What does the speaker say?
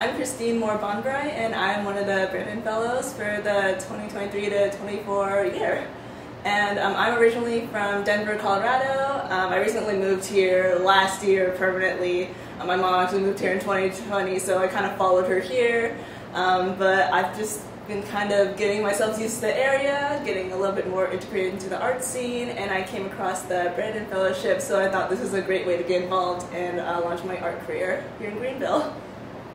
I'm Christine Moore-Bonbright, and I'm one of the Brandon Fellows for the 2023 to 24 year. And um, I'm originally from Denver, Colorado. Um, I recently moved here last year permanently. Um, my mom actually moved here in 2020, so I kind of followed her here. Um, but I've just been kind of getting myself used to the area, getting a little bit more integrated into the art scene, and I came across the Brandon Fellowship, so I thought this was a great way to get involved and uh, launch my art career here in Greenville.